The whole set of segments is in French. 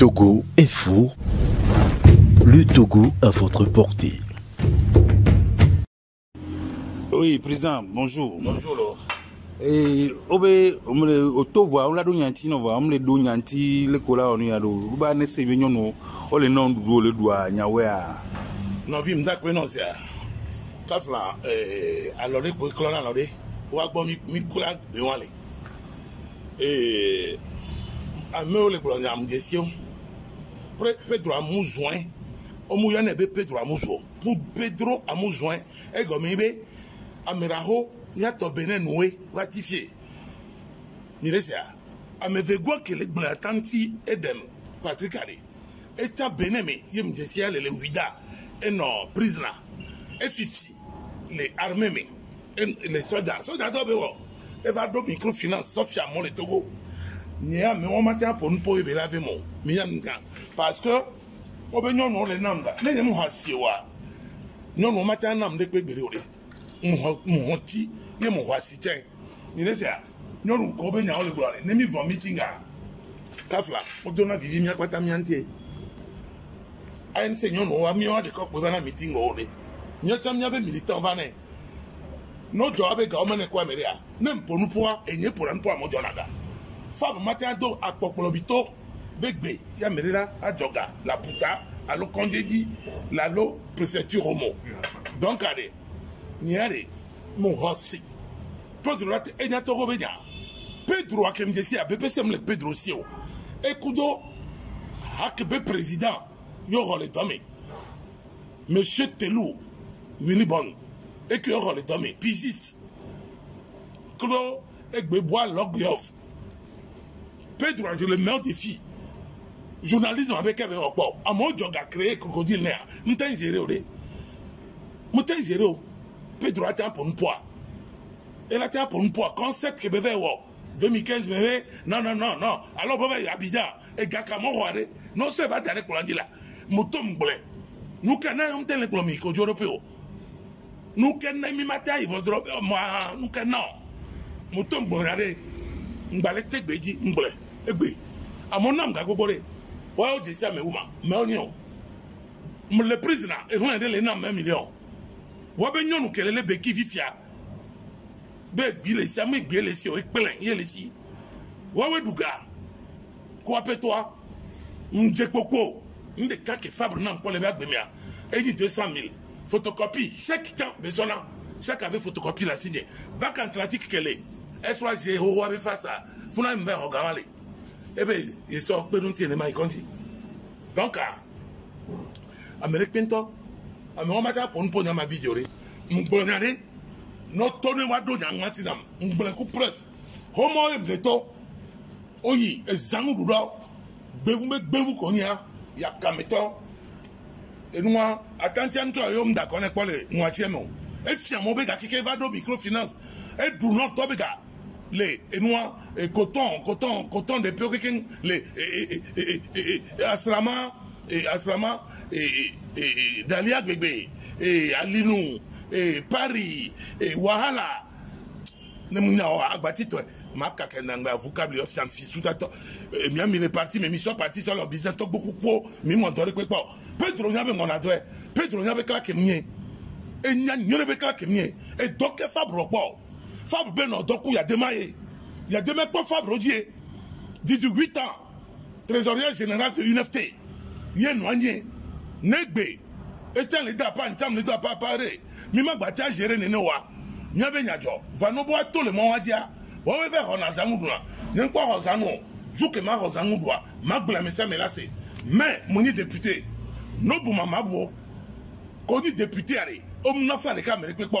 Togo Info, le Togo à votre portée. Oui, président, bonjour. Bonjour, Laure. Et obe omle otovoa wla ɖo nyanti omle nyanti le ko la wɔnu ya ɖo woba ne se sia kafla ko wa mi mi kura gbe wa le gblɔ nyam dzesiwo après pedro amu zɔn ɔmu yɔnɛ bɛ pedro amu zɔ pu pedro amu zɔn egɔmi bɛ amiraho yàtɔ bɛnɛ nuwe ratifie nyiresia amevegoa kele gblẽ atanti edem patrick ari etsa bɛnɛ me ye mudzesia le le wida enɔ prisoner. Efisi le armée me le sɔdza sɔdza dɔ bɛ wɔ va do microfinance sɔfia mɔ le togo. Nyia mi wọn ma tẹ apọ nupo ebe la fi mọ mi yà nìkan parce que wọn bẹ nyɔnuwo le nam da ne yẹ mu ha sie wa. Nyɔnuwo ma tẹ nam de kpe gbede o de muhɔti ye muhɔasi kyɛn nyine sɛ nyɔnu kɔ bɛ nya ɔle gblɔ le. Ne mi vɔ mitinga kafla o donna vivi mia kpata mia ŋutie ayi ne sɛ nyɔnu wa miawa de kɔ kpe va na mitinga o le nyɔtsa mia bɛ militant va nɛ n'o jɔ abe gawo mɛnɛ kɔ ameri a. Ne mponu poa enye ƒo ɖe ŋpɔ amɔ jɔ na ga fab mate do akpɔkplɔbitɔ be gbe ya ameri la adzɔ ga la puta alo kɔndedzi lalo préfecture homo donc ade nyia de mo hɔ si pedro la te enya tɔgɔ bɛ nya pedro akem desi a bɛbɛ sɛm le pedro si o ekudo hake be président yɔ xɔ le dɔme monsieur telu wilibɔn eke yɔ xɔ le dɔme pigiste klo egbeboa lɔgbeɔf pedro je le mets au défi. Journalisme kɛ bɛ wɔ kpɔ amewo jɔ ga créer crocodile nɛ a n tɛ n géré o de n tɛ n géré o pedro ati apɔ nupoa ele ati apɔ nupoa concept fɛ wɔ 2015 mɛ bɛ non non non non. Alors bɛ bɛ abidjan aɖe n'osɛ va da ɖe kplɔ dzi la moto mu gblɛ nuke ne ŋutɛ le kplɔ mi ko dzo ɖoƒe o nuke ne mi ma te ayi vɔ dɔrɔn mɔa nuke na o moto mu gblɔ ɖe ŋgbalẽ te gbe dzi ŋgblɛ egbe amewo nam ga gbogbo ɖe wɔyɔ dze sia mewu ma mɛwo nye o le prisoner ehun ɖe le nam mɛ million wɔbɛ nyɔnu kele le beki fifia be gbi le si ame gbi le si o ekplɛ ye le si wɔwɛ duga ko apɛtɔa ŋdze kpokpo. Ŋdeka ke fabre na nkpɔ le be agbemia eyi deux cent mille photocopie chaque temps bezɔna chaque abe photocopie la si nye vacant tratique kele esra zie xoxo abe fa sa funa mi bɛ xɔ gama le ebe yesɔ kpeɖu ŋuti ne ma yi kɔnti donc amɛrikpɛntɔ amewo ma taa pɔnu pɔ nyama bi dzo de ŋgblɔ nya de n'ɔtɔ ne wa do nya ŋmati nam. Ŋgblɔ ku press homɔ ebletɔ oyi ezanu ɖuɖɔ gbevu be gbevu kɔ nya yakametɔ enua atantia ŋutɔ yɔ mu da kɔ ne kpɔ le ŋuatia me o efia mo be gakeke va do microfinance edu nɔtɔ be ga le enua coton coton coton de pewo keke le asrama asrama dali agbègbè alinu paris wahala. Ne mu nya ọ agbatitɔ ma kake nangba vocable of san fi sutatɔ mia mi le parti mais mi parti sɔ lɔ business tɔ gbogbo mi dɔ de kpe kpɔ pedro nya be ŋɔna dɔɛ pedro nya be kala kemi ye enya nyɔne be kala kemi ye edɔ kɛ fabro kpɔ fabro be nɔ dɔ ku yadema ye yadema kpɔ fabro dzi ye dix huit ans trésorier général de unft ye nɔ anyi negbe. Etsɛn le da pa ntsam le da pa pa de mi ma gbata gere nene wa. Mia be nyadzɔ vanobo ato le mɔ wa dzia wɔn bɛ fɛ xɔ na zanu dua nye kpɔ xɔ zanu o zuke ma xɔ zanu dua ma gblẽ mi sɛ mi la se mɛ mo ni député n'o bu ma ma bo. Ko ni député yɛrɛ o mu nafa de ka mɛri kpe kpɔ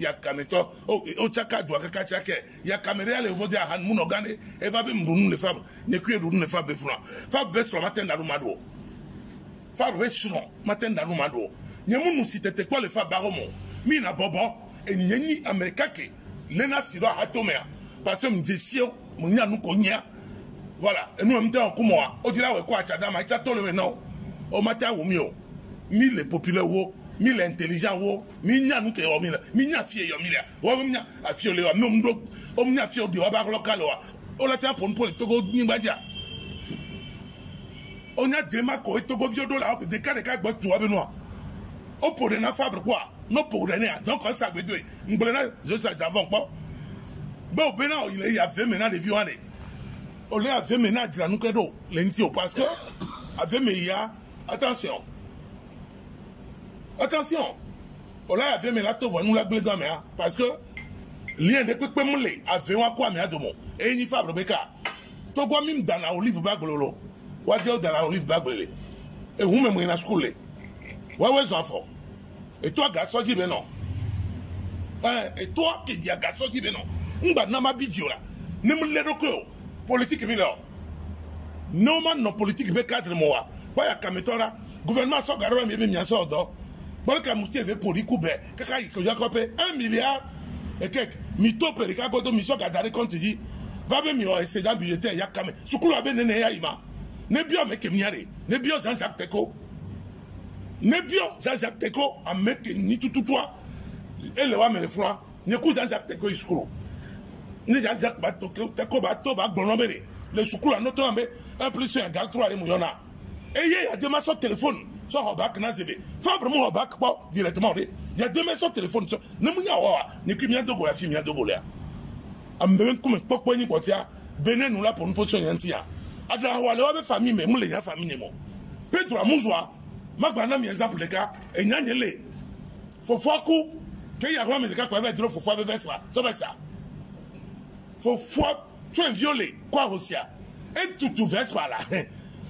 yakametɔ o tsaka dua kaka tsakɛ yakame ɖe ya le vɔde ahanu munɔ gã ɖe eva be nuɖunu le fa nyekui ɖunu le fa be funa fa be srɔ̃ ma te na ɖo ma ɖo fa be srɔ̃ ma do nye mu nu si tete kpɔ le fa mo mi na lena si do ahatomea parce que mdzesiwo mo nya nu voilà. Enu mi tɛ wɔn kumɔ wa o ti la wɛ ko atsa dama etsa to le me na o o ma o le wo mi le intelligent wo mi nya nu ke wɔ mi mi nya fie yɔ mi le wa mi nya afi o le wa mi o mu do o mu nya fie di ka le wa. O la tia pɔnpɔn le togo nyigba dza o nya dema ko e togo vi o do la o gbɔ tu wa be nua o ƒo ɖe na fabrique wa n'o ƒo ɖe ne ya. Donc ɔsa agbedo ye ŋgble na zosa javɔn kpɔ bɛ o bena o yi le yave me na ɖevi wa de o le ave na parce que ave me ya attention attention. O le ave me la to vɔ nu la gble do amea parce que lien de kpekpe mu le ave wa ko amea domo eye nyi fabrique be ka togbɔ mi dana olive ba gble lo wa de o dana olive ba gble le. Ehu me mo yina school le wẹ́wẹ́ zɔn afɔ ètò agasɔdzi bɛ nɔ ɛ ètò akedzi agasɔdzi bɛ nɔ ŋgbà nama bi dzi o la ne mu lé ɖokui o politiki mi lɛ o. Ne wo ma nɔ politiki bɛ kadiri mɔ wa waya kamitɔ la gouvernement sɔ gaɖɔ mi ebe mia sɔ dɔ bolika mutu eve poli kube kaka koyaka mpe un milliard ekeke mitopere kaka koto miso gadari compte di va be mi excédent budgétaire ya kame. Sukulu abe nene ya ima. Ne bio ameke mia re ne bio jean-jacques teko ne bio jean-jacques teko ameke ni tututua elewa amere fura ne ku jean-jacques teko i sukulu ne jean-jacques ba teko ba to ba gbɔnɔ bere le sukulu anotɔ ambe un plus un égal trois ye mun yɔna eye yadema sɔ téléphone. Sɔ xɔ bac na seve fabre mu xɔ bac kpɔ directement de yadema sɔ téléphone sɔ ne mu nya wɔ wa ne kui mia dogo la fi mia dogo la ame be kume kpɔkpɔ nyi kpɔtia bene nu la ponu position yɛn ti ya adrahawale wa be famille me mu le nya famille mo. Pedro amuzua magba na mi exemple ɖeka enya nye le. Fofoa ku ke yahoa me ɖeka kɔ eve dro fofoa be vespa sɔbɛ sa. Fofoa tso evio le kɔ ahosia etutu vespa la eta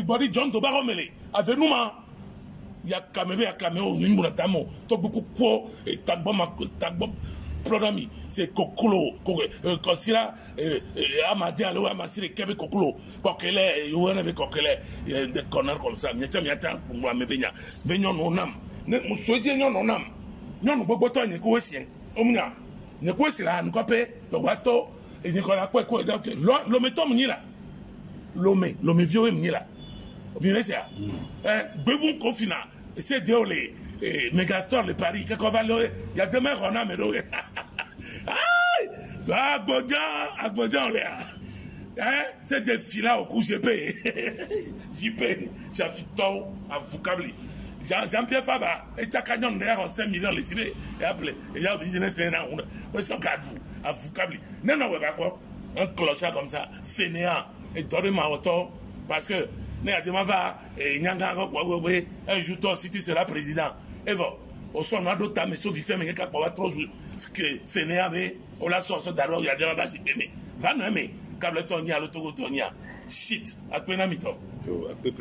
body jondo ba homo le ave nu ma ya kamebe ya kameo ni mura tamo to buku ko e tagbo ma tagbo prodami c'est kokolo konsira amade alo amasire kebe kokolo kokele yowena be des connards comme ça miata miata ngwa me benya be nyɔnu ne musoji nyɔnu nam nyɔnu gbogbo tɔ nye ko wesie omunya nye ko wesie la nukɔpe tɔgba tɔ enyikɔla kpɔ ɛkɔ ɛdá ke lome tɔ mu nyi obi ne sia ɛ gbɛvu kofi na ese de o le Paris kɛkɔ va le yademe xɔ na me ɖo agbɔdza agbɔdza o le hein c'est des au coup Jean-Pierre Faba etsaka nyɔnu ɖe xɔ cinq millions le si be eyaple eya business ne na ŋu ɖe wosɔ gadu avukabli nenɔ wɛ ba kpɔ un clochard comme ça fainéant wɔtɔ parce que ne gbegbe un jour tɔ si tu seras président evɔ osɔ nua ɖo tame sofi fɛn mi keka kpɔ wa trɔ zu ke fainéant be wola sɔsɔ da ɖo yadema va si pe me va nɔ eme kabletɔ nya alo togotɔ nya shit akpe na mi tɔ. Akpe.